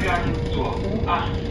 两座孤案